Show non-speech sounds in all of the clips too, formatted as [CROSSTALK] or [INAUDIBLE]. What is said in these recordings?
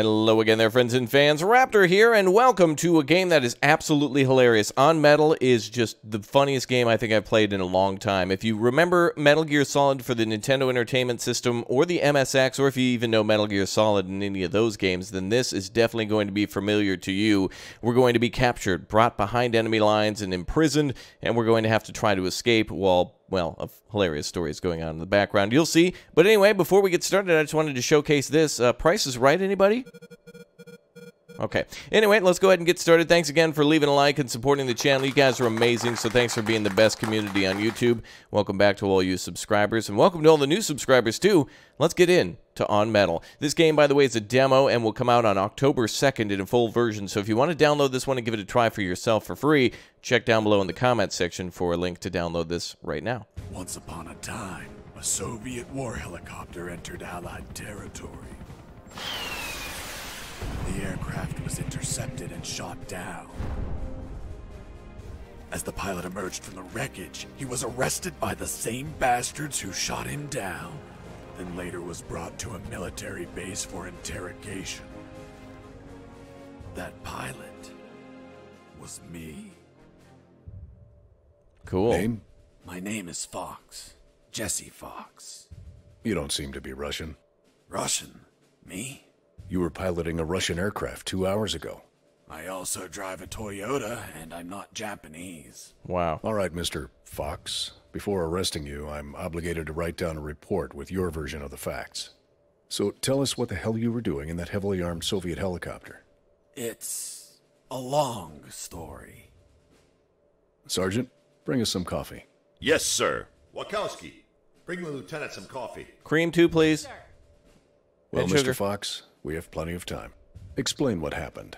Hello again there, friends and fans. Raptor here, and welcome to a game that is absolutely hilarious. UnMetal is just the funniest game I think I've played in a long time. If you remember Metal Gear Solid for the Nintendo Entertainment System or the MSX, or if you even know Metal Gear Solid in any of those games, then this is definitely going to be familiar to you. We're going to be captured, brought behind enemy lines, and imprisoned, and we're going to have to try to escape while well, of hilarious stories going on in the background. You'll see. But anyway, before we get started, I just wanted to showcase this. Uh, Price is Right, anybody? Okay. Anyway, let's go ahead and get started. Thanks again for leaving a like and supporting the channel. You guys are amazing, so thanks for being the best community on YouTube. Welcome back to all you subscribers, and welcome to all the new subscribers, too. Let's get in to UnMetal. This game, by the way, is a demo and will come out on October 2nd in a full version, so if you want to download this one and give it a try for yourself for free, check down below in the comments section for a link to download this right now. Once upon a time, a Soviet war helicopter entered Allied territory. The aircraft was intercepted and shot down. As the pilot emerged from the wreckage, he was arrested by the same bastards who shot him down, then later was brought to a military base for interrogation. That pilot was me. Cool. Name? My name is Fox. Jesse Fox. You don't seem to be Russian. Russian. Me? You were piloting a Russian aircraft two hours ago. I also drive a Toyota, and I'm not Japanese. Wow. All right, Mr. Fox. Before arresting you, I'm obligated to write down a report with your version of the facts. So tell us what the hell you were doing in that heavily armed Soviet helicopter. It's a long story. Sergeant, bring us some coffee. Yes, sir. Wakowski, bring the lieutenant some coffee. Cream, too, please. Well, And Mr. sugar. Fox, we have plenty of time. Explain what happened.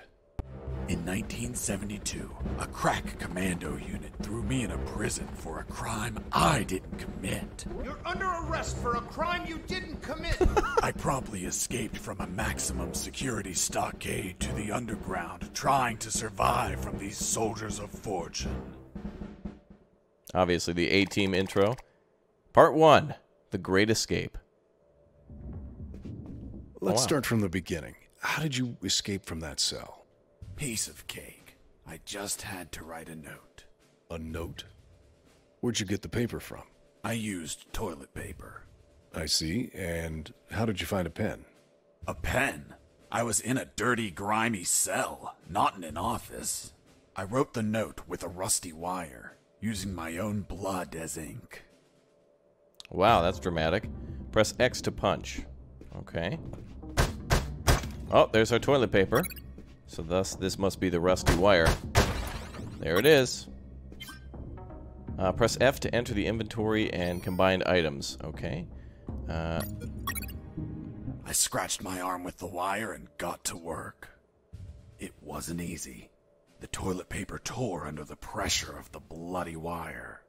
In 1972, a crack commando unit threw me in a prison for a crime I didn't commit. You're under arrest for a crime you didn't commit. [LAUGHS] I promptly escaped from a maximum security stockade to the underground, trying to survive from these soldiers of fortune. Obviously, the A Team intro. Part 1 The Great Escape. Let's wow. start from the beginning. How did you escape from that cell? Piece of cake. I just had to write a note. A note? Where'd you get the paper from? I used toilet paper. I see. And how did you find a pen? A pen? I was in a dirty, grimy cell, not in an office. I wrote the note with a rusty wire, using my own blood as ink. Wow, that's dramatic. Press X to punch. Okay. Oh, there's our toilet paper. So thus, this must be the rusty wire. There it is. Uh, press F to enter the inventory and combined items. Okay. Uh, I scratched my arm with the wire and got to work. It wasn't easy. The toilet paper tore under the pressure of the bloody wire.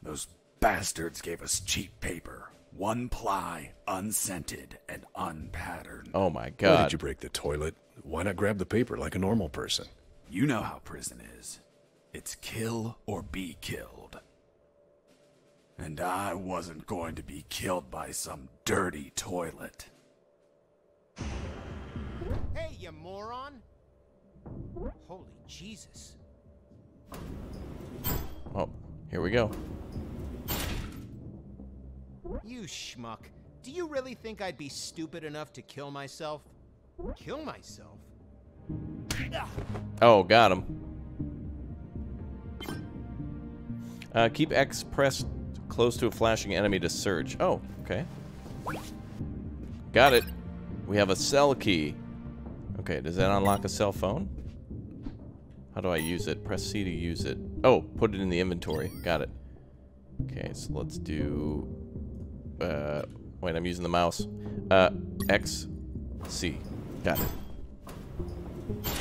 Those bastards gave us cheap paper. One ply, unscented, and unpatterned. oh my Why god. did you break the toilet? Why not grab the paper like a normal person? You know how prison is. It's kill or be killed. And I wasn't going to be killed by some dirty toilet. hey, you moron. Holy Jesus. Oh, here we go. You schmuck. Do you really think I'd be stupid enough to kill myself? Kill myself? Oh, got him. Uh, keep X pressed close to a flashing enemy to search. Oh, okay. Got it. We have a cell key. Okay, does that unlock a cell phone? How do I use it? Press C to use it. Oh, put it in the inventory. Got it. Okay, so let's do... Uh, wait, I'm using the mouse. Uh, X, C. Got it.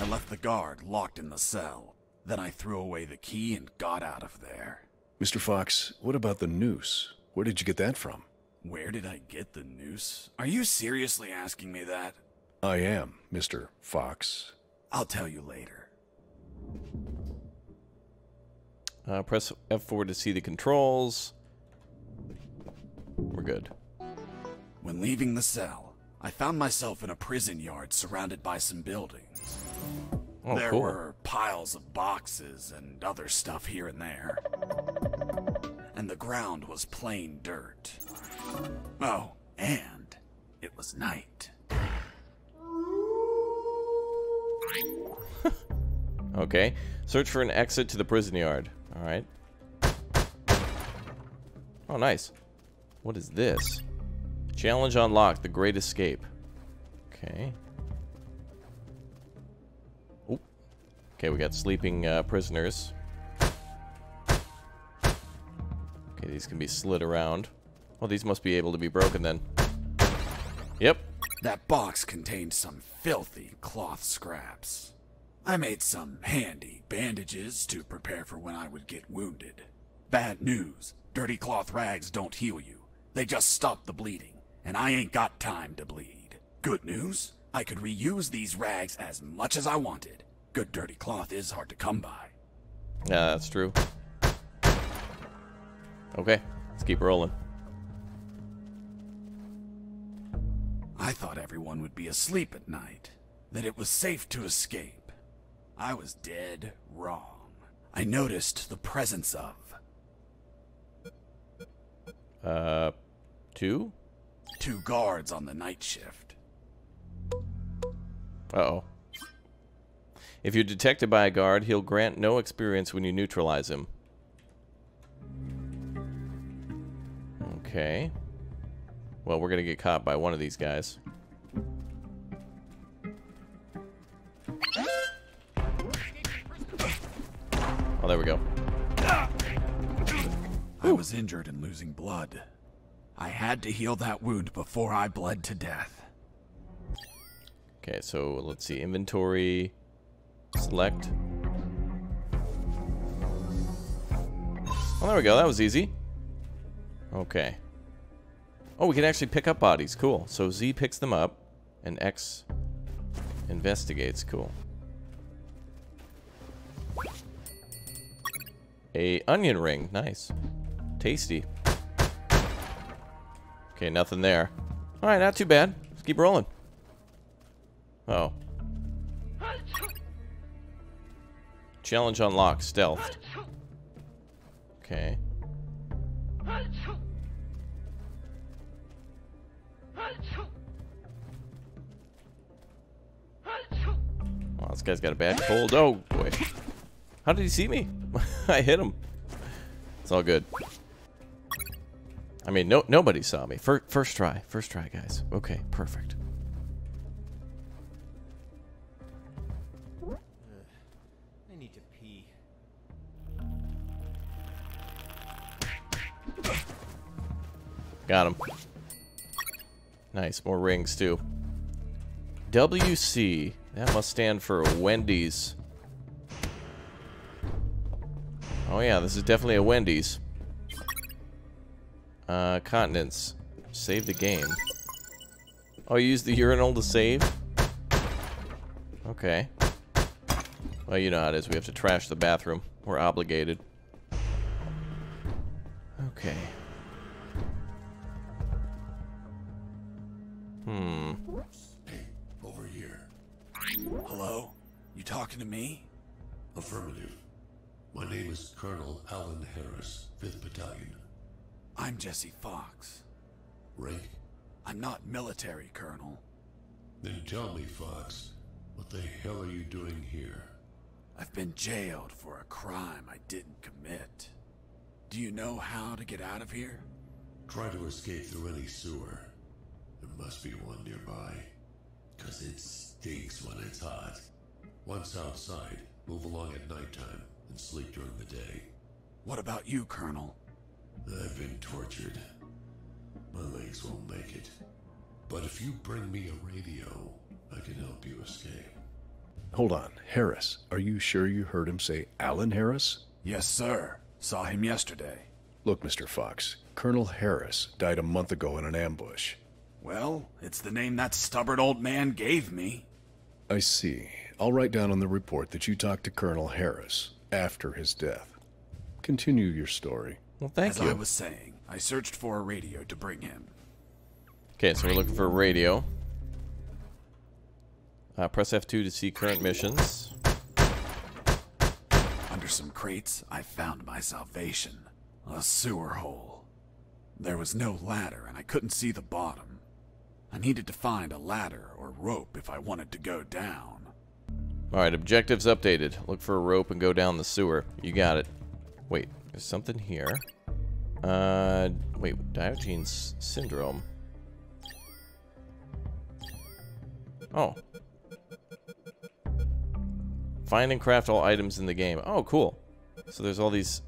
I left the guard locked in the cell. Then I threw away the key and got out of there. Mr. Fox, what about the noose? Where did you get that from? Where did I get the noose? Are you seriously asking me that? I am, Mr. Fox. I'll tell you later. Uh, press F4 to see the controls. We're good. When leaving the cell, I found myself in a prison yard surrounded by some buildings. Oh, there cool. were piles of boxes and other stuff here and there. And the ground was plain dirt. Oh, and it was night. [LAUGHS] Okay. Search for an exit to the prison yard. All right. Oh, nice. What is this? Challenge unlocked. The Great Escape. Okay. Oop. Okay, we got sleeping uh, prisoners. Okay, these can be slid around. Well, these must be able to be broken then. Yep. That box contained some filthy cloth scraps. I made some handy bandages to prepare for when I would get wounded. Bad news dirty cloth rags don't heal you, they just stop the bleeding, and I ain't got time to bleed. Good news I could reuse these rags as much as I wanted. Good dirty cloth is hard to come by. Yeah, that's true. Okay, let's keep rolling. I thought everyone would be asleep at night, that it was safe to escape. I was dead wrong. I noticed the presence of Uh, two? Two guards on the night shift. Uh-oh. If you're detected by a guard, he'll grant no experience when you neutralize him. Okay. Well, we're gonna get caught by one of these guys. Oh, there we go. I was injured and losing blood. I had to heal that wound before I bled to death. Okay, so let's see. Inventory. Select. Oh, there we go. That was easy. Okay. Oh, we can actually pick up bodies. Cool. So Z picks them up, and X investigates. Cool. A onion ring. Nice. Tasty. Okay, nothing there. All right, not too bad. Let's keep rolling. Oh. Challenge unlocked. Stealth. Okay. Wow, this guy's got a bad cold. Oh, boy. How did he see me? [LAUGHS] I hit him. It's all good. I mean, no, nobody saw me. First, first try. First try, guys. Okay, perfect. I need to pee. Got him. Nice, more rings too. WC. That must stand for Wendy's. Oh yeah, this is definitely a Wendy's. Uh, continents. Save the game. Oh, you use the urinal to save? Okay. Well, you know how it is. We have to trash the bathroom. We're obligated. Okay. Hmm. Over here. Hello? You talking to me? Affirmative. My name is Colonel Alan Harris, 5th Battalion. I'm Jesse Fox. Rank? I'm not military, Colonel. Then tell me, Fox, what the hell are you doing here? I've been jailed for a crime I didn't commit. Do you know how to get out of here? Try to escape through any sewer. There must be one nearby. Cause it stinks when it's hot. Once outside, move along at nighttime and sleep during the day. What about you, Colonel? I've been tortured. My legs won't make it. But if you bring me a radio, I can help you escape. Hold on. Harris, are you sure you heard him say Alan Harris? Yes, sir. Saw him yesterday. Look, Mr. Fox, Colonel Harris died a month ago in an ambush. Well, it's the name that stubborn old man gave me. I see. I'll write down on the report that you talked to Colonel Harris after his death. Continue your story. Well, thank As you. I was saying, I searched for a radio to bring him. Okay, so we're looking for a radio. Uh, press F2 to see current missions. Under some crates, I found my salvation a sewer hole. There was no ladder, and I couldn't see the bottom. I needed to find a ladder or rope if I wanted to go down. Alright, objectives updated. Look for a rope and go down the sewer. You got it. Wait, there's something here. Uh, wait, Diogenes syndrome. Oh. Find and craft all items in the game. Oh, cool. So there's all these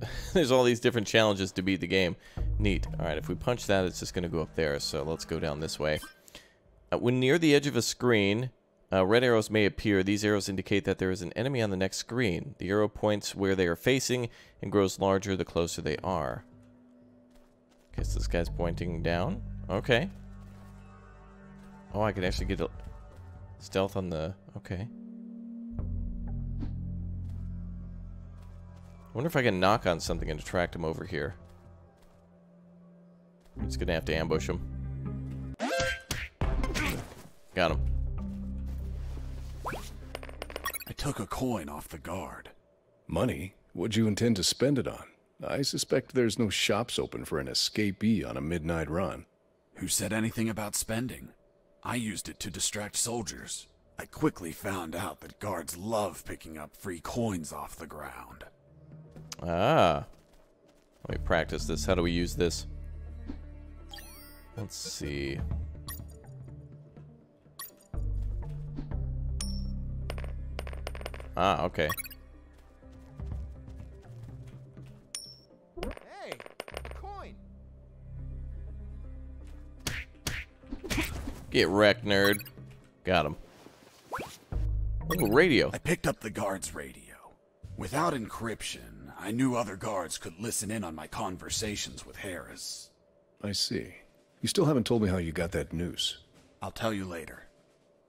[LAUGHS] there's all these different challenges to beat the game. Neat. Alright, if we punch that, it's just going to go up there. So let's go down this way. Uh, when near the edge of a screen, uh, red arrows may appear. These arrows indicate that there is an enemy on the next screen. The arrow points where they are facing and grows larger the closer they are. Guess this guy's pointing down. Okay. Oh, I can actually get a stealth on the... Okay. wonder if I can knock on something and attract him over here. I'm just gonna have to ambush him. Got him. I took a coin off the guard. Money? What'd you intend to spend it on? I suspect there's no shops open for an escapee on a midnight run. Who said anything about spending? I used it to distract soldiers. I quickly found out that guards love picking up free coins off the ground. Ah. Let me practice this. How do we use this? Let's see. Ah, okay. Hey, coin. Get wrecked, nerd. Got him. Ooh, radio. I picked up the guard's radio. Without encryption, I knew other guards could listen in on my conversations with Harris. I see. You still haven't told me how you got that noose. I'll tell you later.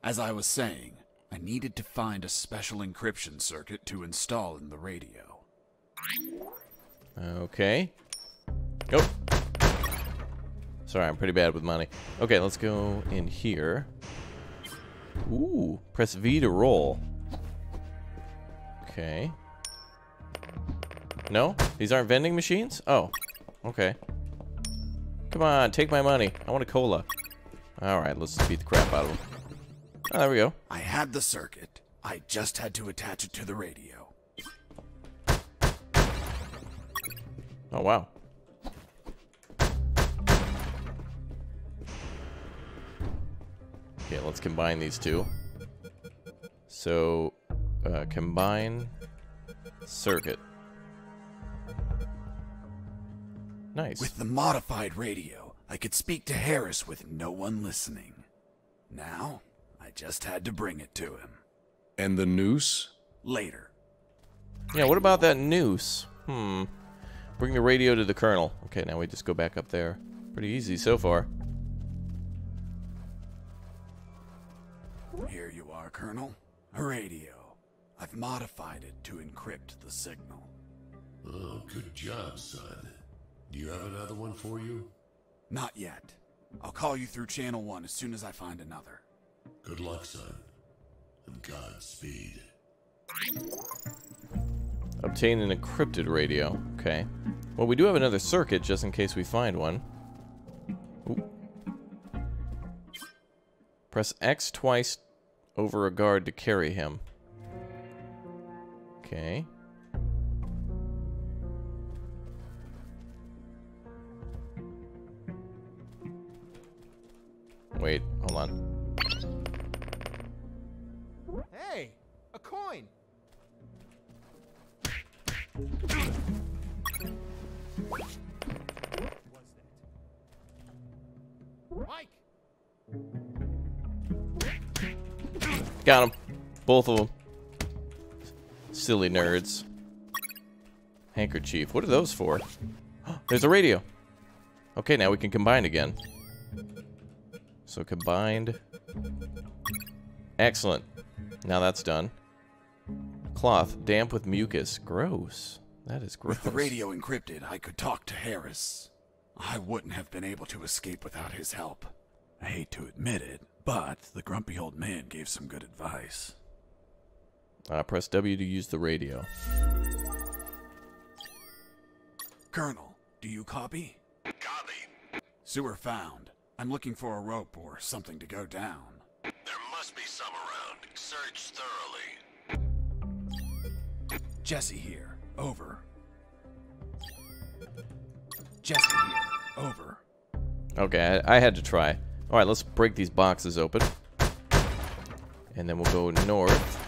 As I was saying, I needed to find a special encryption circuit to install in the radio. Okay. Go. Sorry, I'm pretty bad with money. Okay, let's go in here. Ooh, press V to roll. Okay. No? These aren't vending machines? Oh, okay. Come on, take my money. I want a cola. Alright, let's beat the crap out of them. Oh, there we go. I had the circuit. I just had to attach it to the radio. Oh, wow. Okay, let's combine these two. So, uh, combine circuit. Nice. With the modified radio, I could speak to Harris with no one listening. Now, I just had to bring it to him. And the noose? Later. Yeah, what about that noose? Hmm. Bring the radio to the colonel. Okay, now we just go back up there. Pretty easy so far. Here you are, Colonel. A radio. I've modified it to encrypt the signal. Oh, good job, son. Do you have another one for you? Not yet. I'll call you through Channel 1 as soon as I find another. Good luck, son. And Godspeed. Obtain an encrypted radio. Okay. Well, we do have another circuit just in case we find one. Ooh. Press X twice over a guard to carry him. Okay. Wait, hold on. Mike. Got him. Both of them. Silly nerds. Handkerchief. What are those for? [GASPS] There's a radio. Okay, now we can combine again. So combined. Excellent. Now that's done. Cloth. Damp with mucus. Gross. That is gross. With the radio encrypted, I could talk to Harris. I wouldn't have been able to escape without his help. I hate to admit it, But the grumpy old man gave some good advice. Uh, press W to use the radio. Colonel, do you copy? Copy. Sewer found. I'm looking for a rope or something to go down. There must be some around. Search thoroughly. Jesse here. Over. Jesse here. Over. Okay, I, I had to try. All right, let's break these boxes open. And then we'll go north.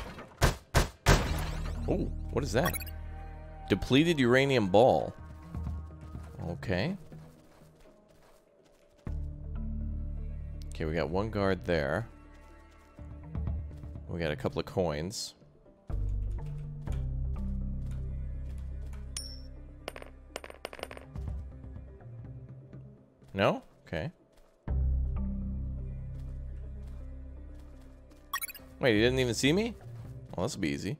Oh, what is that? Depleted uranium ball. Okay. Okay, we got one guard there. We got a couple of coins. No? Okay. Wait, he didn't even see me? Well, this will be easy.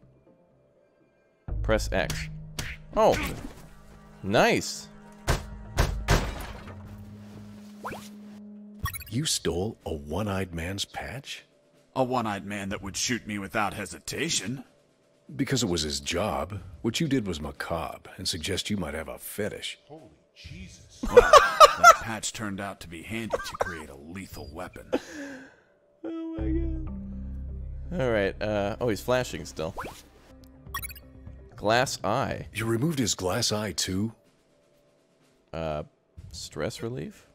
Press X. Oh! Nice! You stole a one-eyed man's patch? A one-eyed man that would shoot me without hesitation. Because it was his job. What you did was macabre and suggest you might have a fetish. Well, [LAUGHS] that patch turned out to be handy to create a lethal weapon. [LAUGHS] Oh my god. Alright, uh, oh, he's flashing still. Glass eye. You removed his glass eye too? Uh, stress relief?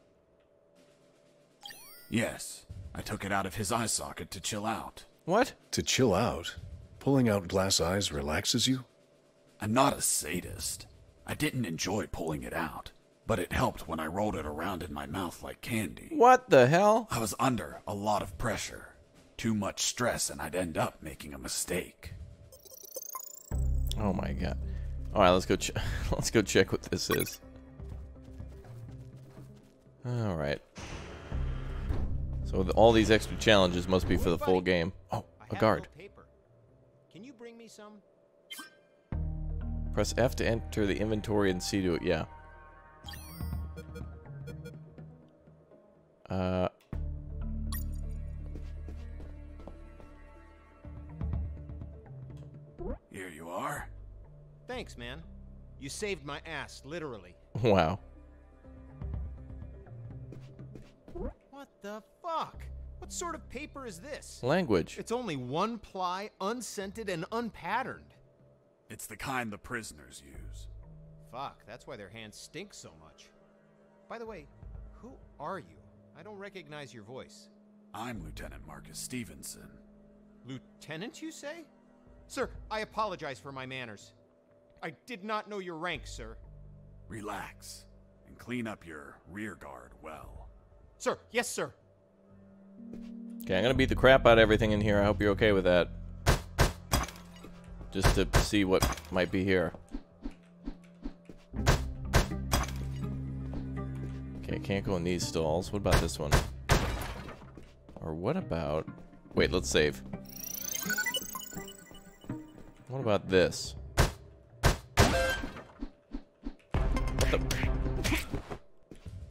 Yes, I took it out of his eye socket to chill out. What? To chill out? Pulling out glass eyes relaxes you? I'm not a sadist. I didn't enjoy pulling it out, but it helped when I rolled it around in my mouth like candy. What the hell? I was under a lot of pressure. Too much stress, and I'd end up making a mistake. Oh my god. Alright, let's go ch [LAUGHS] let's go check what this is. Alright. So th- all these extra challenges must be for the full game. Oh, a guard. Can you bring me some? Press F to enter the inventory and C to it. Yeah. Uh. Here you are. Thanks, man. You saved my ass, literally. Wow. What the fuck? What sort of paper is this? Language. It's only one ply, unscented, and unpatterned. It's the kind the prisoners use. Fuck, that's why their hands stink so much. By the way, who are you? I don't recognize your voice. I'm Lieutenant Marcus Stevenson. Lieutenant, you say? Sir, I apologize for my manners. I did not know your rank, sir. Relax and clean up your rear guard well. Sir, yes, sir. Okay, I'm gonna beat the crap out of everything in here. I hope you're okay with that. Just to see what might be here. Okay, can't go in these stalls. What about this one? Or what about... Wait, let's save. What about this? What the...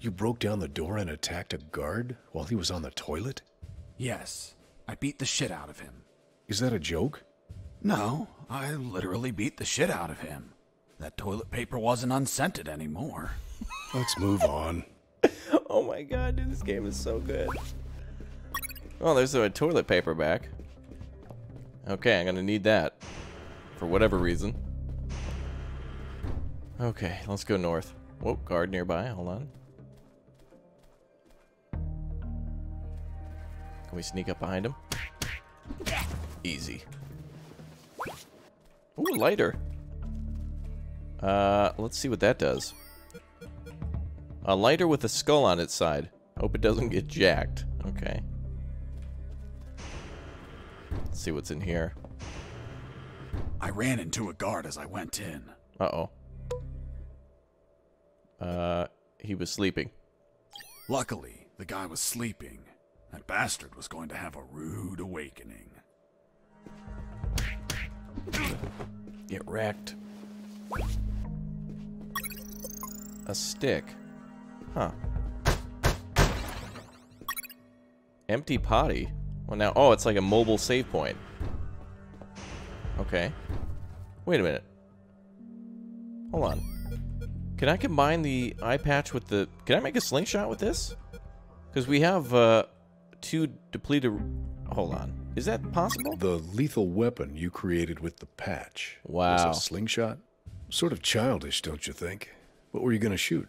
You broke down the door and attacked a guard while he was on the toilet? Yes, I beat the shit out of him. Is that a joke? No, I literally beat the shit out of him. That toilet paper wasn't unscented anymore. Let's move on. Oh my god, dude, this game is so good. Oh, there's a toilet paper back. Okay, I'm gonna need that. For whatever reason. Okay, let's go north. Whoa, guard nearby, hold on. Can we sneak up behind him? Easy. Ooh, lighter. Uh, let's see what that does. A lighter with a skull on its side. Hope it doesn't get jacked. Okay. Let's see what's in here. I ran into a guard as I went in. Uh-oh. Uh, he was sleeping. Luckily, the guy was sleeping. That bastard was going to have a rude awakening. Get wrecked. A stick. Huh. Empty potty. Well, now, oh, it's like a mobile save point. Okay. Wait a minute. Hold on. Can I combine the eye patch with the... Can I make a slingshot with this? Because we have uh, two depleted... Hold on. Is that possible? The lethal weapon you created with the patch. Wow. Was a slingshot? Sort of childish, don't you think? What were you going to shoot?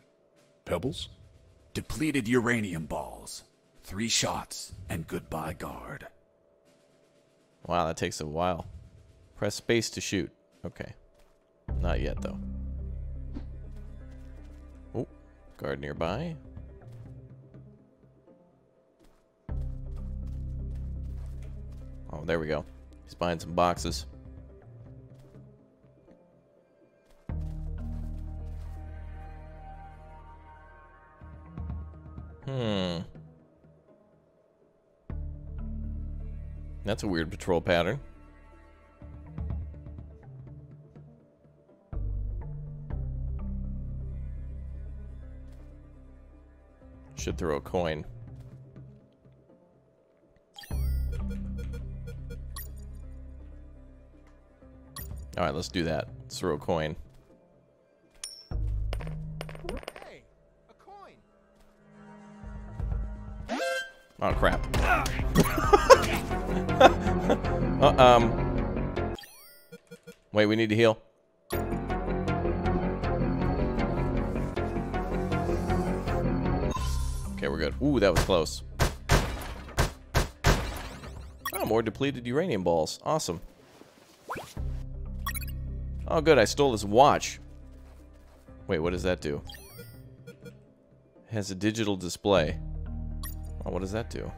Pebbles? Depleted uranium balls. Three shots, and goodbye guard. Wow, that takes a while. Press space to shoot. Okay. Not yet, though. Oh, guard nearby. Oh, there we go. He's buying some boxes. Hmm. That's a weird patrol pattern. Should throw a coin. Alright, let's do that. Let's throw a coin. Oh, crap. [LAUGHS] uh, um. Wait, we need to heal. Okay, we're good. Ooh, that was close. Oh, more depleted uranium balls. Awesome. Oh, good. I stole his watch. Wait, what does that do? It has a digital display. Oh, what does that do?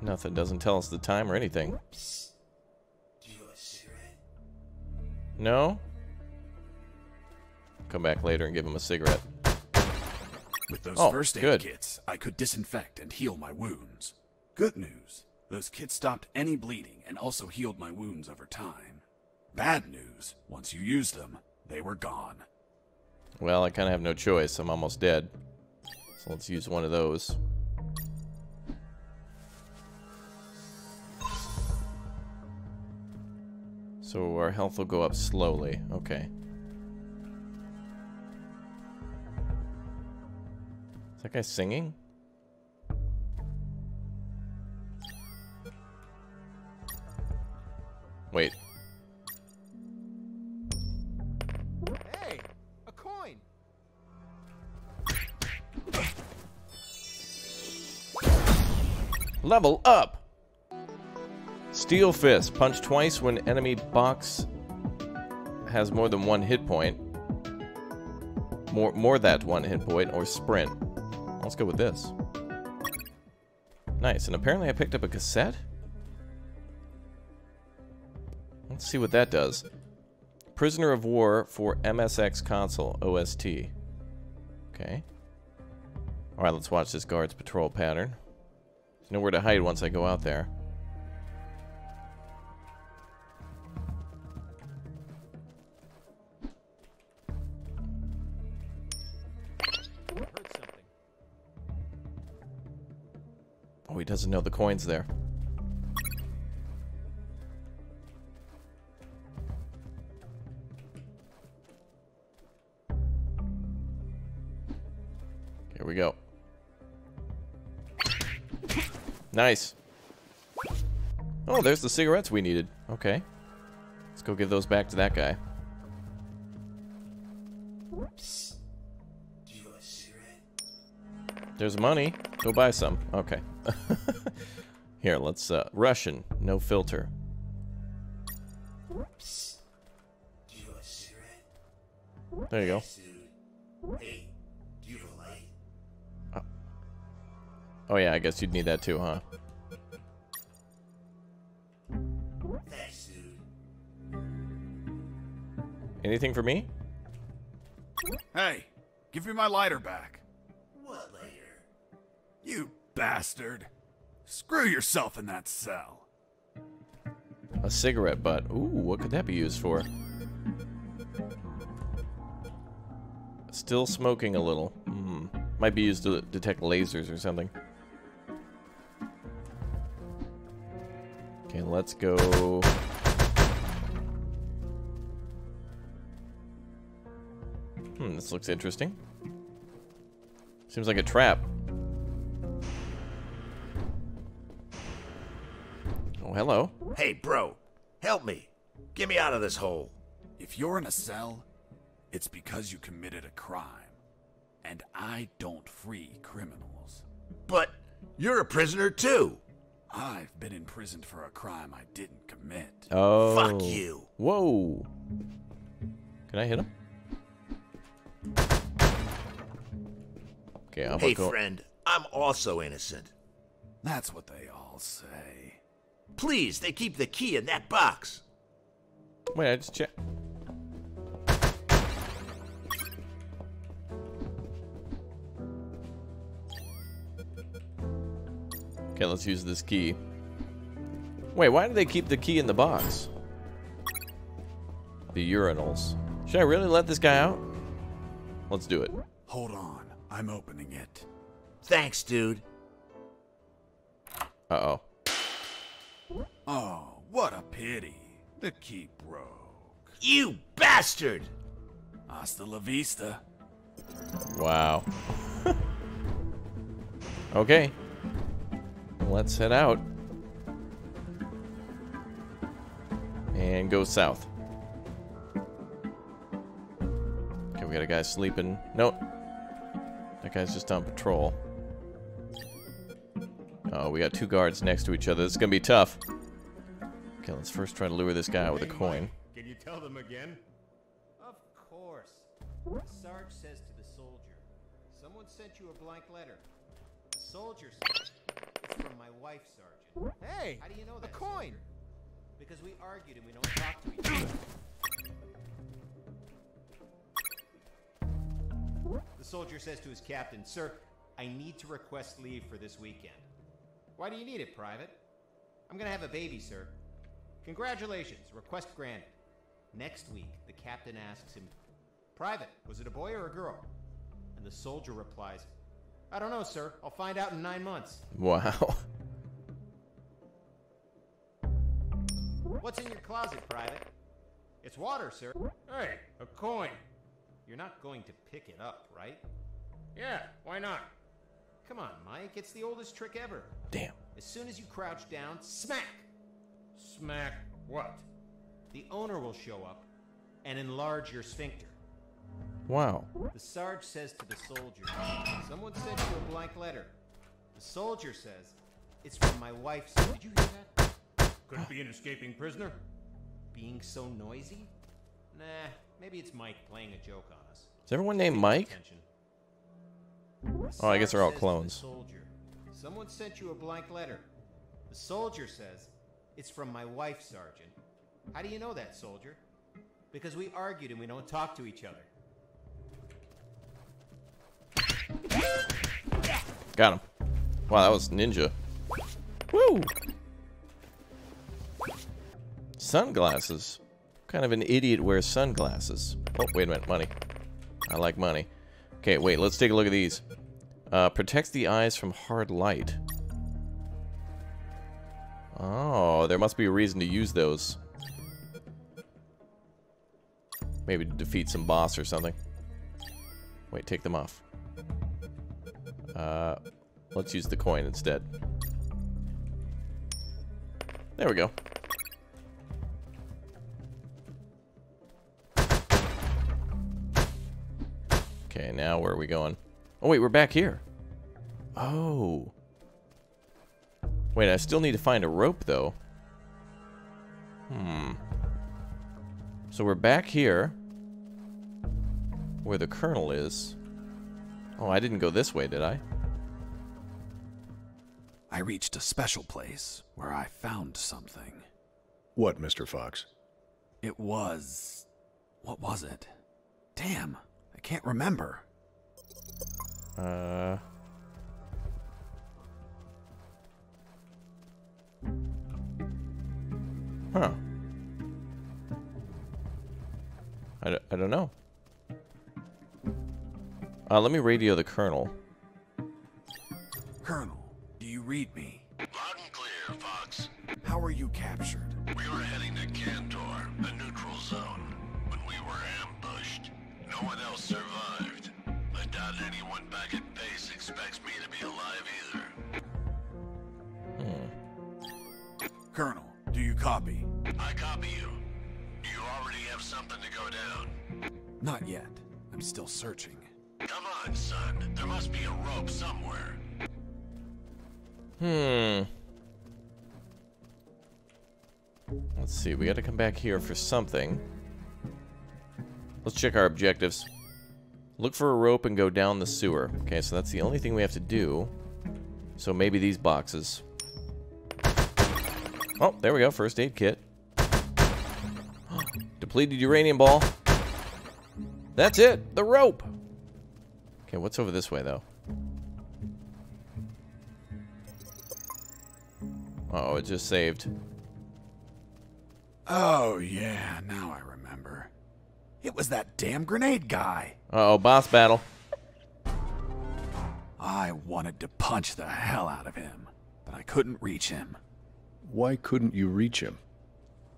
Nothing. Doesn't tell us the time or anything. No? Come back later and give him a cigarette. With those Oh, first aid good. kits, I could disinfect and heal my wounds. Good news, those kits stopped any bleeding and also healed my wounds over time. Bad news, once you used them, they were gone. Well, I kind of have no choice. I'm almost dead. So let's use one of those. So our health will go up slowly. Okay. Is that guy singing? Level up! Steel Fist. Punch twice when enemy box has more than one hit point. More, more that one hit point, or sprint. Let's go with this. Nice, and apparently I picked up a cassette? Let's see what that does. Prisoner of War for MSX console, OST. Okay. Alright, let's watch this guard's patrol pattern. There's nowhere to hide once I go out there. Oh, he doesn't know the coin's there. Here we go. Nice. Oh, there's the cigarettes we needed. Okay. Let's go give those back to that guy. There's money. Go buy some. Okay. [LAUGHS] Here, let's uh Russian, no filter. There you go. Oh yeah, I guess you'd need that too, huh? Anything for me? Hey, give me my lighter back. What lighter? You bastard. Screw yourself in that cell. A cigarette butt. Ooh, what could that be used for? Still smoking a little. Hmm. Might be used to detect lasers or something. Okay, let's go. Hmm, this looks interesting. Seems like a trap. Oh, hello. Hey, bro, help me. Get me out of this hole. If you're in a cell, it's because you committed a crime. And I don't free criminals. But you're a prisoner too. I've been imprisoned for a crime I didn't commit. Oh. Fuck you. Whoa. Can I hit him? Okay, I'm Hey, gonna go. friend, I'm also innocent. That's what they all say. Please, they keep the key in that box. Wait, I just check. Okay, let's use this key. Wait, why do they keep the key in the box? The urinals. Should I really let this guy out? Let's do it. Hold on, I'm opening it. Thanks, dude. Uh-oh. Oh, what a pity. The key broke. You bastard! Hasta la vista. Wow. [LAUGHS] okay. Let's head out. And go south. Okay, we got a guy sleeping. Nope. That guy's just on patrol. Oh, we got two guards next to each other. This is gonna be tough. Okay, let's first try to lure this guy out with a coin. Can you tell them again? Of course. The Sarge says to the soldier, Someone sent you a blank letter. The soldier says, It's from my wife, Sergeant. Hey! How do you know that? A coin! soldier? Because we argued and we don't talk to each other. The soldier says to his captain, Sir, I need to request leave for this weekend. Why do you need it, Private? I'm gonna have a baby, sir. Congratulations, request granted. Next week, the captain asks him, Private, was it a boy or a girl? And the soldier replies, I don't know, sir. I'll find out in nine months. Wow. What's in your closet, Private? It's water, sir. Hey, a coin. You're not going to pick it up, right? Yeah, why not? Come on, Mike. It's the oldest trick ever. Damn. As soon as you crouch down, smack! Smack what? The owner will show up and enlarge your sphincter. Wow. The Sarge says to the soldier, Someone sent you a blank letter. The soldier says, It's from my wife. sir." Did you hear that? Could it be an escaping prisoner? Being so noisy? Nah, maybe it's Mike playing a joke on us. Is everyone named Mike? Oh, I guess they're all Sarge the clones. Soldier, Someone sent you a blank letter. The soldier says, It's from my wife, Sergeant. How do you know that, soldier? Because we argued and we don't talk to each other. Got him. Wow, that was ninja. Woo! Sunglasses. Kind of an idiot wears sunglasses? Oh, wait a minute. Money. I like money. Okay, wait. Let's take a look at these. Uh, protects the eyes from hard light. Oh, there must be a reason to use those. Maybe to defeat some boss or something. Wait, take them off. Uh, let's use the coin instead. There we go. Okay, now where are we going? Oh, wait, we're back here. Oh. Wait, I still need to find a rope, though. Hmm. So we're back here. Where the colonel is. Oh, I didn't go this way, did I? I reached a special place where I found something. What, Mr. Fox? It was. What was it? Damn, I can't remember. Uh. Huh. I, d- I don't know. Uh, let me radio the colonel. Colonel, do you read me? Loud and clear, Fox. How are you captured? We were heading to Cantor, a neutral zone, when we were ambushed. No one else survived. I doubt anyone back at base expects me to be alive either. Colonel, do you copy? I copy you. You already have something to go down. Not yet. I'm still searching. Come on, son. There must be a rope somewhere. Hmm. Let's see. We got to come back here for something. Let's check our objectives. Look for a rope and go down the sewer. Okay, so that's the only thing we have to do. So maybe these boxes. Oh, there we go. First aid kit. [GASPS] Depleted uranium ball. That's it. The rope. Okay, what's over this way, though? Oh, it just saved. Oh, yeah, now I remember. It was that damn grenade guy. Uh oh boss battle. I wanted to punch the hell out of him, but I couldn't reach him. Why couldn't you reach him?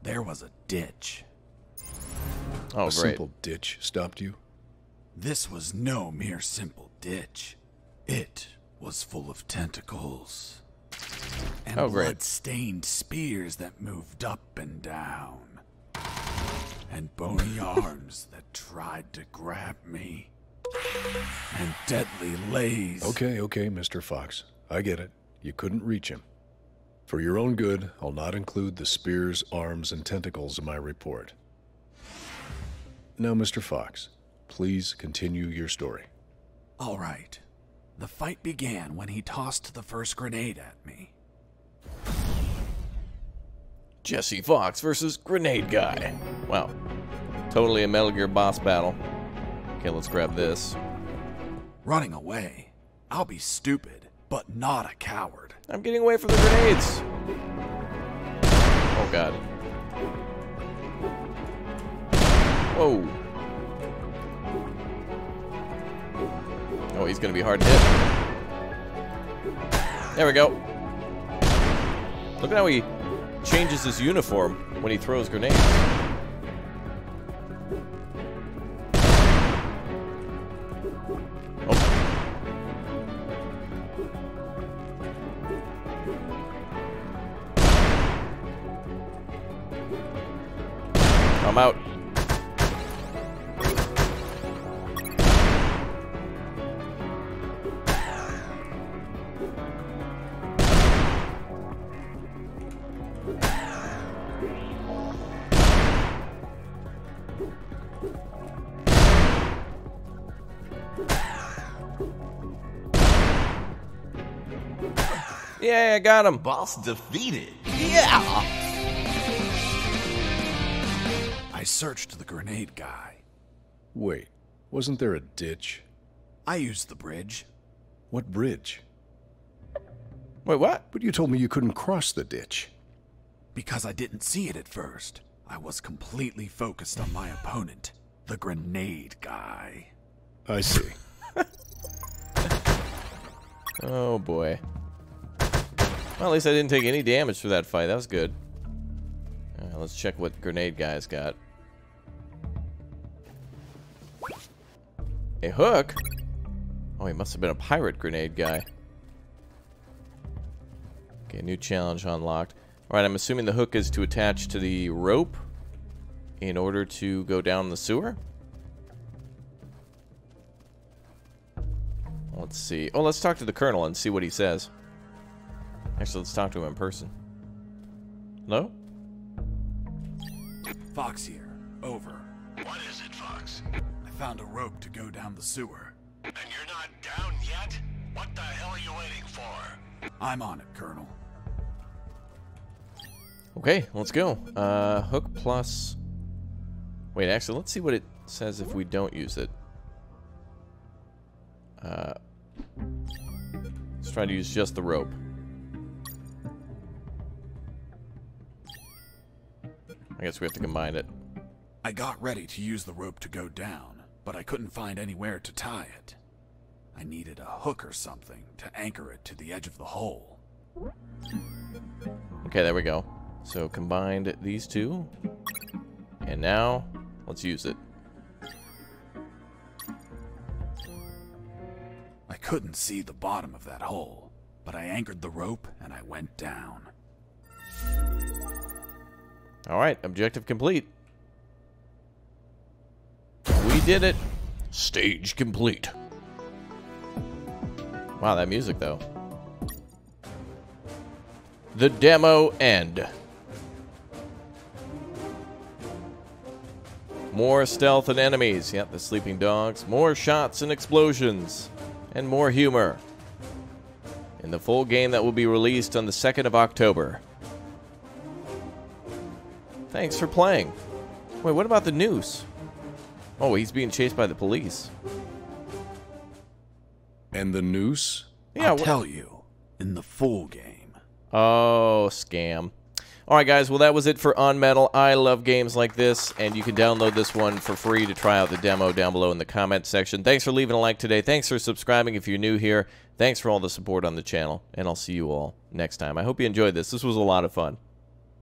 There was a ditch. Oh, a great. simple ditch stopped you? This was no mere simple ditch. It was full of tentacles. And oh, blood-stained spears that moved up and down. And bony [LAUGHS] arms that tried to grab me. And deadly lays. Okay, okay, Mr. Fox. I get it. You couldn't reach him. For your own good, I'll not include the spears, arms, and tentacles in my report. Now, Mr. Fox, please continue your story. All right. The fight began when he tossed the first grenade at me. Jesse Fox versus Grenade Guy. Wow. Totally a Metal Gear boss battle. Okay, let's grab this. Running away. I'll be stupid, but not a coward. I'm getting away from the grenades. Oh god. Whoa. Oh, he's gonna be hard to hit. There we go. Look at how he changes his uniform when he throws grenades. Yeah, I got him. Boss defeated. Yeah! I searched the grenade guy. Wait, wasn't there a ditch? I used the bridge. What bridge? Wait, what? But you told me you couldn't cross the ditch. Because I didn't see it at first. I was completely focused on my opponent, the grenade guy. I see. [LAUGHS] Oh boy. Well, at least I didn't take any damage for that fight. That was good. Uh, let's check what grenade guy's got. A hook? Oh, he must have been a pirate grenade guy. Okay, new challenge unlocked. Alright, I'm assuming the hook is to attach to the rope in order to go down the sewer? Let's see. Oh, let's talk to the colonel and see what he says. Actually, let's talk to him in person. Hello? Fox here. Over. What is it, Fox? I found a rope to go down the sewer. And you're not down yet? What the hell are you waiting for? I'm on it, Colonel. Okay, let's go. Uh, hook plus... Wait, actually, let's see what it says if we don't use it. Uh, let's try to use just the rope. I guess we have to combine it. I got ready to use the rope to go down, but I couldn't find anywhere to tie it. I needed a hook or something to anchor it to the edge of the hole. Okay, there we go. So combined these two. And now, let's use it. I couldn't see the bottom of that hole, but I anchored the rope and I went down. All right, objective complete. We did it. Stage complete. Wow, that music, though. The demo end. More stealth and enemies. Yep, the sleeping dogs. More shots and explosions. And more humor. In the full game that will be released on the 2nd of October. Thanks for playing. Wait, what about the noose? Oh, he's being chased by the police. And the noose? Yeah, I'll tell you in the full game. Oh, scam. All right, guys. Well, that was it for UnMetal. I love games like this, and you can download this one for free to try out the demo down below in the comments section. Thanks for leaving a like today. Thanks for subscribing if you're new here. Thanks for all the support on the channel, and I'll see you all next time. I hope you enjoyed this. This was a lot of fun.